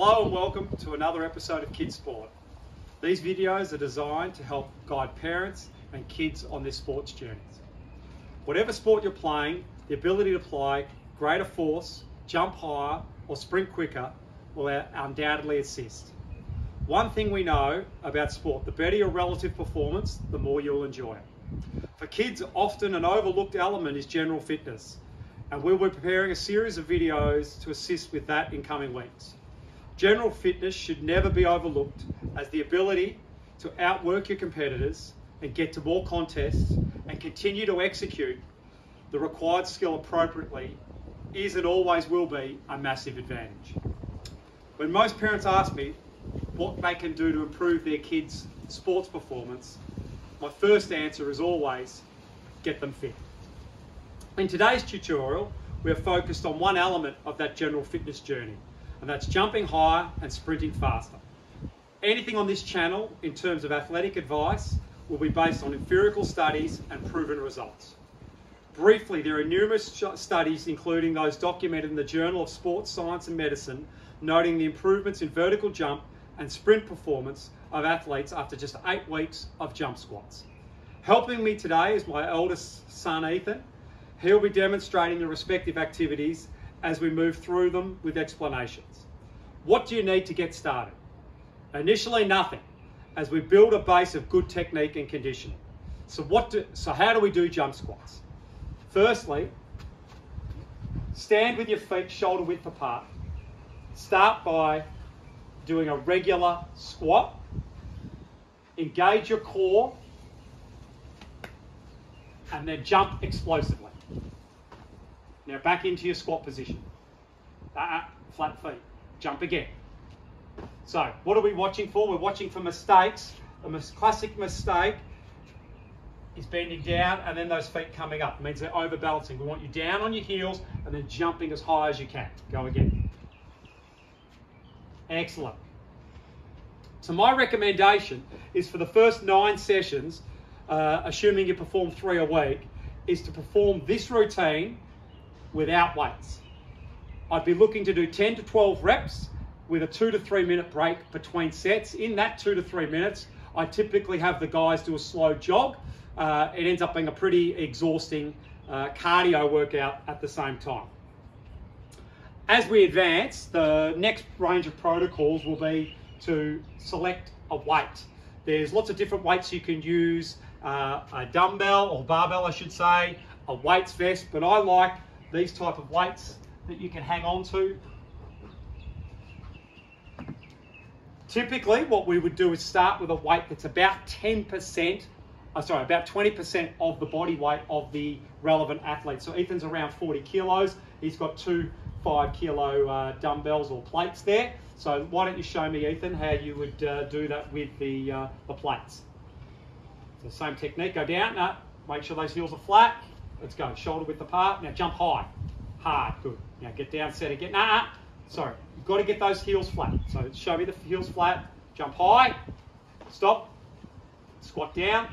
Hello and welcome to another episode of Kids Sport. These videos are designed to help guide parents and kids on their sports journeys. Whatever sport you're playing, the ability to apply greater force, jump higher, or sprint quicker will undoubtedly assist. One thing we know about sport, the better your relative performance, the more you'll enjoy it. For kids, often an overlooked element is general fitness, and we'll be preparing a series of videos to assist with that in coming weeks. General fitness should never be overlooked as the ability to outwork your competitors and get to more contests and continue to execute the required skill appropriately is and always will be a massive advantage. When most parents ask me what they can do to improve their kids' sports performance, my first answer is always get them fit. In today's tutorial, we're focused on one element of that general fitness journey, and that's jumping higher and sprinting faster. Anything on this channel in terms of athletic advice will be based on empirical studies and proven results. Briefly, there are numerous studies, including those documented in the Journal of Sports Science and Medicine, noting the improvements in vertical jump and sprint performance of athletes after just eight weeks of jump squats. Helping me today is my eldest son, Ethan. He'll be demonstrating the respective activities as we move through them with explanations. What do you need to get started? Initially, nothing, as we build a base of good technique and conditioning. So, what do, so how do we do jump squats? Firstly, stand with your feet shoulder width apart. Start by doing a regular squat. Engage your core and then jump explosively. Now back into your squat position. Uh, flat feet. Jump again. So what are we watching for? We're watching for mistakes. A mis classic mistake is bending down and then those feet coming up. It means they're overbalancing. We want you down on your heels and then jumping as high as you can. Go again. Excellent. So my recommendation is for the first nine sessions, uh, assuming you perform three a week, is to perform this routine without weights. I'd be looking to do 10 to 12 reps with a two to three minute break between sets. In that two to three minutes, I typically have the guys do a slow jog. Uh, it ends up being a pretty exhausting uh, cardio workout at the same time. As we advance, the next range of protocols will be to select a weight. There's lots of different weights you can use, uh, a dumbbell or barbell I should say, a weights vest, but I like these type of weights that you can hang on to. Typically, what we would do is start with a weight that's about 10%, uh, sorry, about 20% of the body weight of the relevant athlete. So Ethan's around 40 kilos. He's got two five kilo uh, dumbbells or plates there. So why don't you show me, Ethan, how you would uh, do that with the, uh, the plates. So same technique, go down, no, make sure those heels are flat, Let's go. Shoulder width apart. Now jump high. Hard. Good. Now get down, set again. Nah. Sorry. You've got to get those heels flat. So show me the heels flat. Jump high. Stop. Squat down.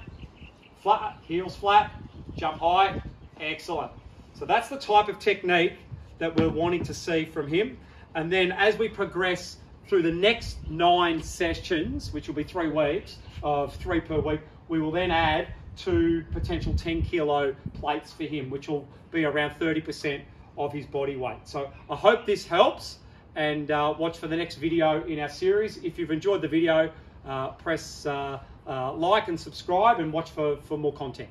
Flat. Heels flat. Jump high. Excellent. So that's the type of technique that we're wanting to see from him. And then as we progress through the next nine sessions, which will be three weeks of three per week, we will then add two potential 10 kilo plates for him, which will be around 30% of his body weight. So I hope this helps and uh, watch for the next video in our series. If you've enjoyed the video, uh, press uh, uh like and subscribe and watch for, for more content.